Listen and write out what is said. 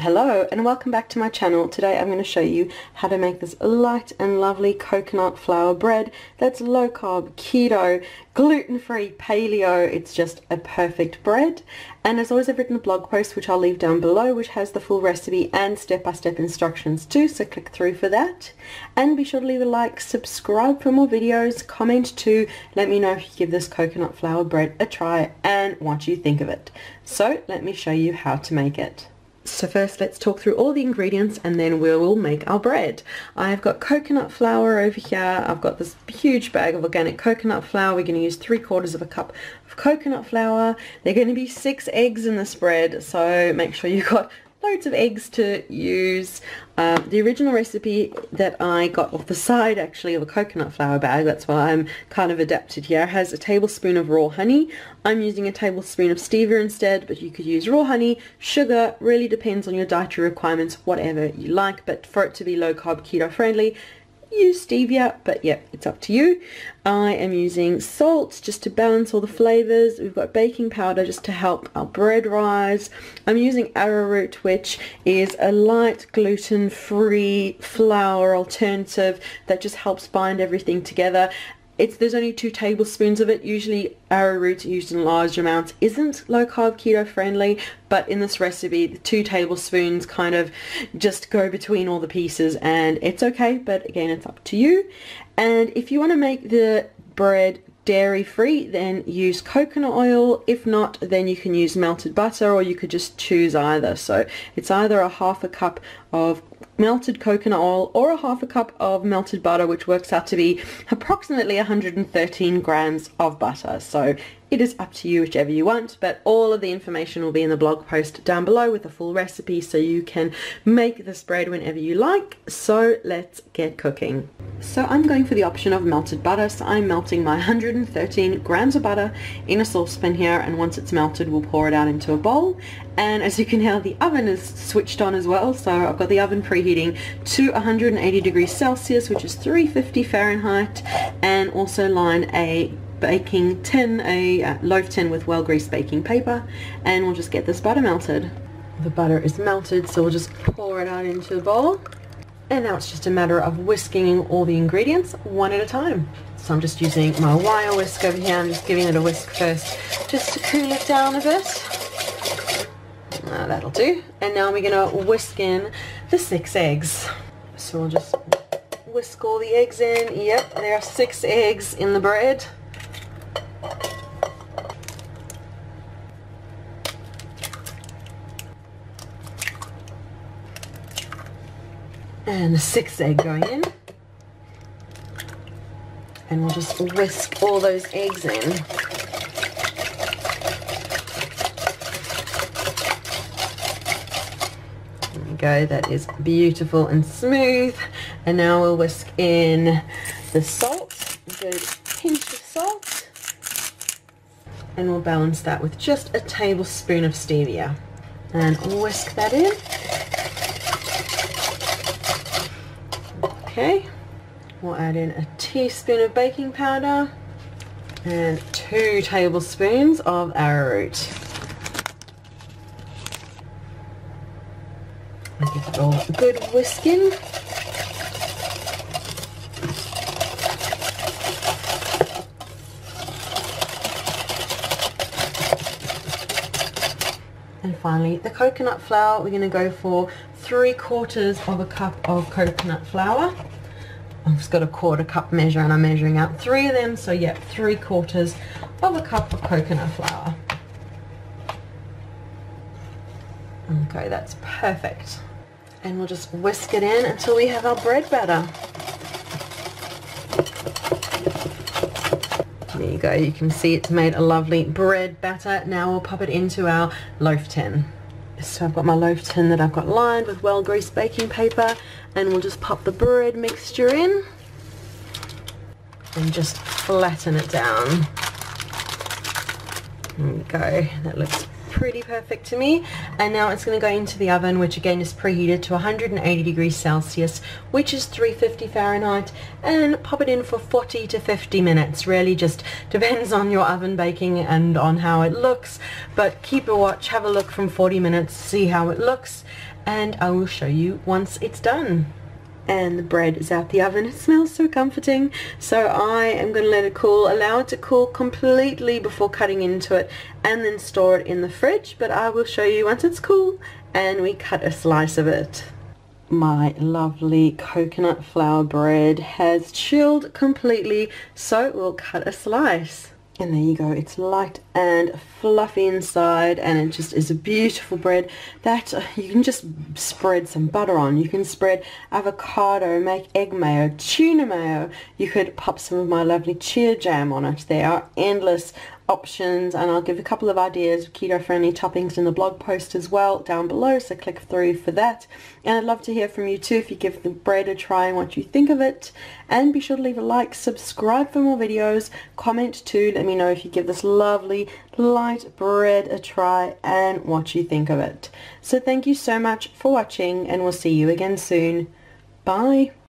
Hello and welcome back to my channel. Today I'm going to show you how to make this light and lovely coconut flour bread that's low carb, keto, gluten-free, paleo. It's just a perfect bread. And as always I've written a blog post which I'll leave down below which has the full recipe and step-by-step -step instructions too so click through for that. And be sure to leave a like, subscribe for more videos, comment too, let me know if you give this coconut flour bread a try and what you think of it. So let me show you how to make it. So first let's talk through all the ingredients and then we will make our bread. I've got coconut flour over here. I've got this huge bag of organic coconut flour. We're going to use three quarters of a cup of coconut flour. There are going to be six eggs in this bread so make sure you've got loads of eggs to use. Um, the original recipe that I got off the side actually of a coconut flour bag, that's why I'm kind of adapted here, has a tablespoon of raw honey. I'm using a tablespoon of stevia instead, but you could use raw honey, sugar, really depends on your dietary requirements, whatever you like, but for it to be low carb keto friendly, use stevia but yeah it's up to you. I am using salt just to balance all the flavors. We've got baking powder just to help our bread rise. I'm using arrowroot which is a light gluten-free flour alternative that just helps bind everything together it's there's only two tablespoons of it. Usually arrowroot used in large amounts isn't low carb keto friendly but in this recipe the two tablespoons kind of just go between all the pieces and it's okay but again it's up to you. And if you want to make the bread dairy free then use coconut oil if not then you can use melted butter or you could just choose either so it's either a half a cup of melted coconut oil or a half a cup of melted butter which works out to be approximately 113 grams of butter so it is up to you whichever you want, but all of the information will be in the blog post down below with a full recipe so you can make this bread whenever you like. So let's get cooking. So I'm going for the option of melted butter, so I'm melting my 113 grams of butter in a saucepan here and once it's melted we'll pour it out into a bowl and as you can hear the oven is switched on as well so I've got the oven preheating to 180 degrees Celsius which is 350 Fahrenheit and also line a baking tin, a uh, loaf tin with well-greased baking paper, and we'll just get this butter melted. The butter is melted, so we'll just pour it out into the bowl. And now it's just a matter of whisking all the ingredients one at a time. So I'm just using my wire whisk over here. I'm just giving it a whisk first just to cool it down a bit. That'll do. And now we're going to whisk in the six eggs. So we'll just whisk all the eggs in. Yep, there are six eggs in the bread. And the sixth egg going in. And we'll just whisk all those eggs in. There we go. That is beautiful and smooth. And now we'll whisk in the salt a good pinch of salt. And we'll balance that with just a tablespoon of stevia. And whisk that in Okay, we'll add in a teaspoon of baking powder and two tablespoons of arrowroot. Give it all a good whisking. Finally, the coconut flour, we're going to go for three quarters of a cup of coconut flour. I've just got a quarter cup measure and I'm measuring out three of them, so yeah, three quarters of a cup of coconut flour. Okay, that's perfect. And we'll just whisk it in until we have our bread batter. You go, you can see it's made a lovely bread batter. Now we'll pop it into our loaf tin. So I've got my loaf tin that I've got lined with well-greased baking paper and we'll just pop the bread mixture in and just flatten it down. There we go, that looks pretty perfect to me. And now it's going to go into the oven which again is preheated to 180 degrees Celsius which is 350 Fahrenheit and pop it in for 40 to 50 minutes. Really just depends on your oven baking and on how it looks. But keep a watch have a look from 40 minutes see how it looks and I will show you once it's done and the bread is out the oven. It smells so comforting. So I am going to let it cool, allow it to cool completely before cutting into it and then store it in the fridge. But I will show you once it's cool and we cut a slice of it. My lovely coconut flour bread has chilled completely so we'll cut a slice. And there you go, it's light and fluffy inside and it just is a beautiful bread that you can just spread some butter on. You can spread avocado, make egg mayo, tuna mayo. You could pop some of my lovely chia jam on it. There are endless options and I'll give a couple of ideas keto friendly toppings in the blog post as well down below so click through for that. And I'd love to hear from you too if you give the bread a try and what you think of it. And be sure to leave a like subscribe for more videos comment too let me know if you give this lovely light bread a try and what you think of it. So thank you so much for watching and we'll see you again soon. Bye